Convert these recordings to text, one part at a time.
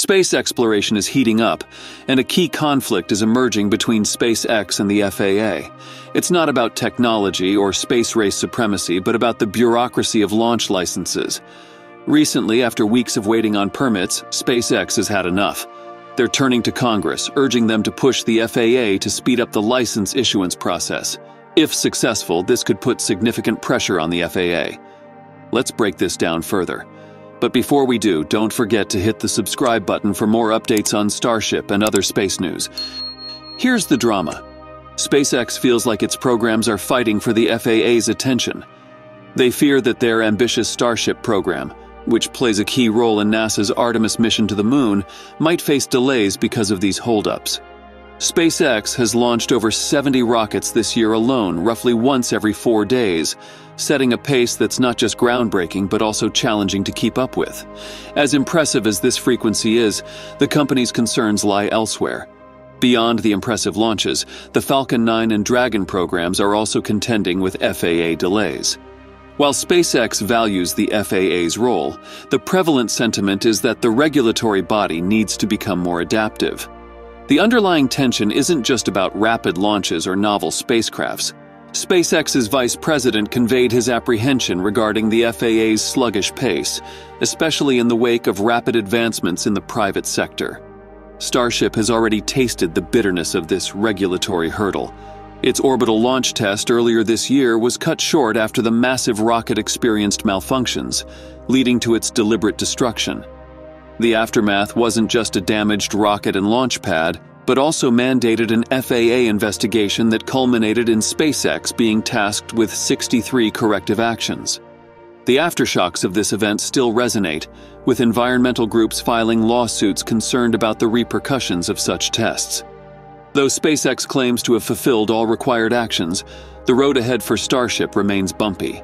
Space exploration is heating up, and a key conflict is emerging between SpaceX and the FAA. It's not about technology or space race supremacy, but about the bureaucracy of launch licenses. Recently, after weeks of waiting on permits, SpaceX has had enough. They're turning to Congress, urging them to push the FAA to speed up the license issuance process. If successful, this could put significant pressure on the FAA. Let's break this down further. But before we do, don't forget to hit the subscribe button for more updates on Starship and other space news. Here's the drama SpaceX feels like its programs are fighting for the FAA's attention. They fear that their ambitious Starship program, which plays a key role in NASA's Artemis mission to the moon, might face delays because of these holdups. SpaceX has launched over 70 rockets this year alone, roughly once every four days, setting a pace that's not just groundbreaking but also challenging to keep up with. As impressive as this frequency is, the company's concerns lie elsewhere. Beyond the impressive launches, the Falcon 9 and Dragon programs are also contending with FAA delays. While SpaceX values the FAA's role, the prevalent sentiment is that the regulatory body needs to become more adaptive. The underlying tension isn't just about rapid launches or novel spacecrafts. SpaceX's vice president conveyed his apprehension regarding the FAA's sluggish pace, especially in the wake of rapid advancements in the private sector. Starship has already tasted the bitterness of this regulatory hurdle its orbital launch test earlier this year was cut short after the massive rocket experienced malfunctions, leading to its deliberate destruction. The aftermath wasn't just a damaged rocket and launch pad, but also mandated an FAA investigation that culminated in SpaceX being tasked with 63 corrective actions. The aftershocks of this event still resonate, with environmental groups filing lawsuits concerned about the repercussions of such tests. Though SpaceX claims to have fulfilled all required actions, the road ahead for Starship remains bumpy.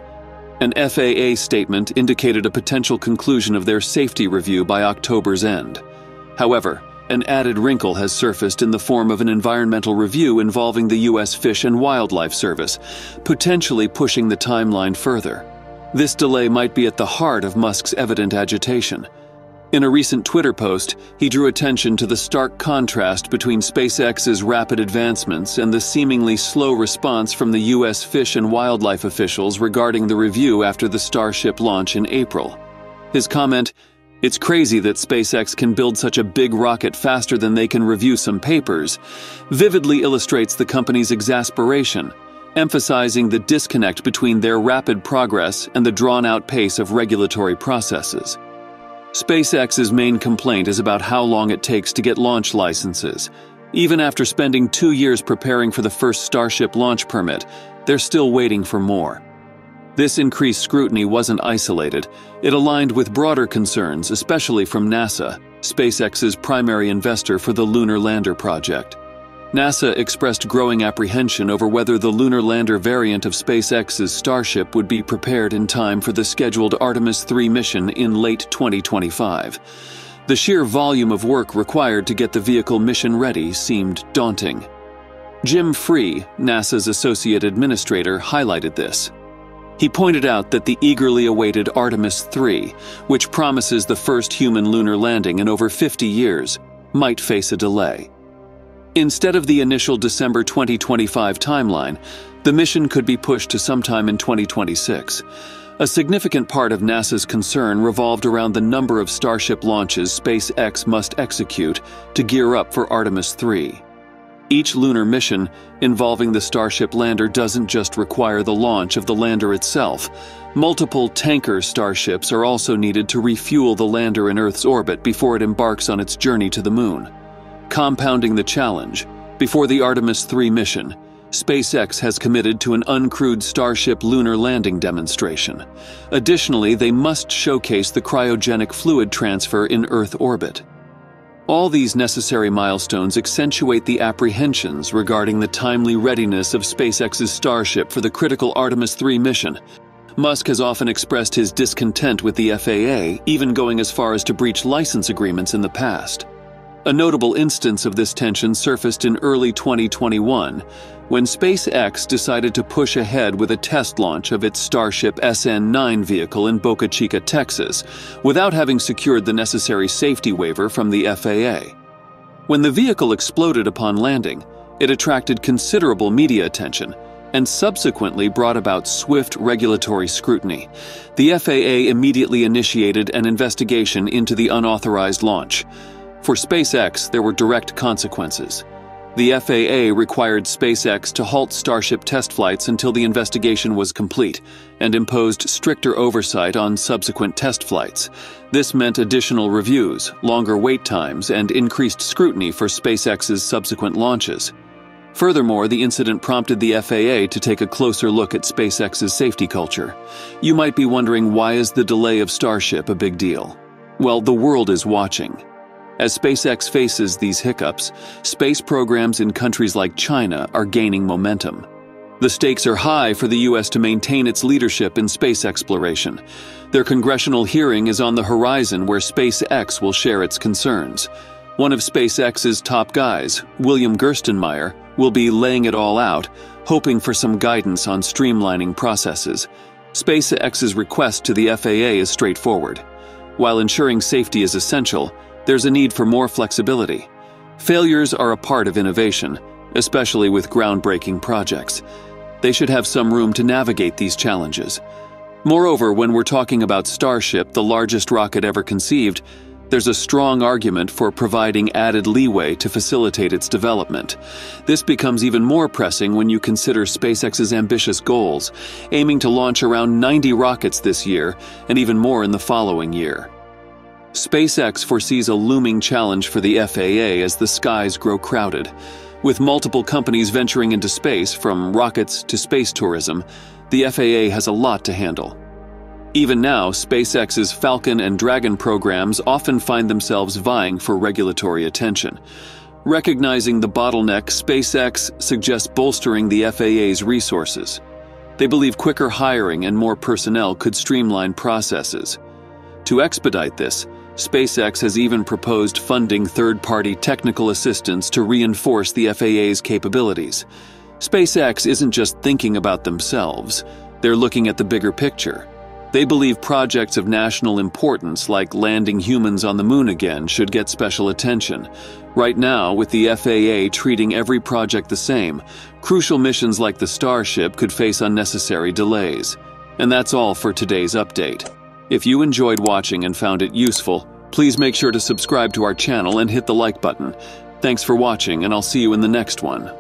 An FAA statement indicated a potential conclusion of their safety review by October's end. However, an added wrinkle has surfaced in the form of an environmental review involving the U.S. Fish and Wildlife Service, potentially pushing the timeline further. This delay might be at the heart of Musk's evident agitation. In a recent Twitter post, he drew attention to the stark contrast between SpaceX's rapid advancements and the seemingly slow response from the U.S. Fish and Wildlife officials regarding the review after the Starship launch in April. His comment, It's crazy that SpaceX can build such a big rocket faster than they can review some papers, vividly illustrates the company's exasperation, emphasizing the disconnect between their rapid progress and the drawn out pace of regulatory processes. SpaceX's main complaint is about how long it takes to get launch licenses. Even after spending two years preparing for the first Starship launch permit, they're still waiting for more. This increased scrutiny wasn't isolated, it aligned with broader concerns, especially from NASA, SpaceX's primary investor for the Lunar Lander project. NASA expressed growing apprehension over whether the lunar lander variant of SpaceX's Starship would be prepared in time for the scheduled Artemis 3 mission in late 2025. The sheer volume of work required to get the vehicle mission ready seemed daunting. Jim Free, NASA's associate administrator, highlighted this. He pointed out that the eagerly awaited Artemis 3, which promises the first human lunar landing in over 50 years, might face a delay. Instead of the initial December 2025 timeline, the mission could be pushed to sometime in 2026. A significant part of NASA's concern revolved around the number of Starship launches SpaceX must execute to gear up for Artemis 3. Each lunar mission involving the Starship lander doesn't just require the launch of the lander itself. Multiple tanker starships are also needed to refuel the lander in Earth's orbit before it embarks on its journey to the moon. Compounding the challenge, before the Artemis 3 mission, SpaceX has committed to an uncrewed Starship lunar landing demonstration. Additionally, they must showcase the cryogenic fluid transfer in Earth orbit. All these necessary milestones accentuate the apprehensions regarding the timely readiness of SpaceX's Starship for the critical Artemis 3 mission. Musk has often expressed his discontent with the FAA, even going as far as to breach license agreements in the past. A notable instance of this tension surfaced in early 2021 when SpaceX decided to push ahead with a test launch of its Starship SN 9 vehicle in Boca Chica, Texas, without having secured the necessary safety waiver from the FAA. When the vehicle exploded upon landing, it attracted considerable media attention and subsequently brought about swift regulatory scrutiny. The FAA immediately initiated an investigation into the unauthorized launch. For SpaceX, there were direct consequences. The FAA required SpaceX to halt Starship test flights until the investigation was complete and imposed stricter oversight on subsequent test flights. This meant additional reviews, longer wait times, and increased scrutiny for SpaceX's subsequent launches. Furthermore, the incident prompted the FAA to take a closer look at SpaceX's safety culture. You might be wondering why is the delay of Starship a big deal? Well, the world is watching. As SpaceX faces these hiccups, space programs in countries like China are gaining momentum. The stakes are high for the U.S. to maintain its leadership in space exploration. Their congressional hearing is on the horizon where SpaceX will share its concerns. One of SpaceX's top guys, William Gerstenmaier, will be laying it all out, hoping for some guidance on streamlining processes. SpaceX's request to the FAA is straightforward. While ensuring safety is essential, there's a need for more flexibility. Failures are a part of innovation, especially with groundbreaking projects. They should have some room to navigate these challenges. Moreover, when we're talking about Starship, the largest rocket ever conceived, there's a strong argument for providing added leeway to facilitate its development. This becomes even more pressing when you consider SpaceX's ambitious goals, aiming to launch around 90 rockets this year and even more in the following year. SpaceX foresees a looming challenge for the FAA as the skies grow crowded. With multiple companies venturing into space, from rockets to space tourism, the FAA has a lot to handle. Even now, SpaceX's Falcon and Dragon programs often find themselves vying for regulatory attention. Recognizing the bottleneck, SpaceX suggests bolstering the FAA's resources. They believe quicker hiring and more personnel could streamline processes. To expedite this, SpaceX has even proposed funding third party technical assistance to reinforce the FAA's capabilities. SpaceX isn't just thinking about themselves, they're looking at the bigger picture. They believe projects of national importance, like landing humans on the moon again, should get special attention. Right now, with the FAA treating every project the same, crucial missions like the Starship could face unnecessary delays. And that's all for today's update. If you enjoyed watching and found it useful, please make sure to subscribe to our channel and hit the like button. Thanks for watching, and I'll see you in the next one.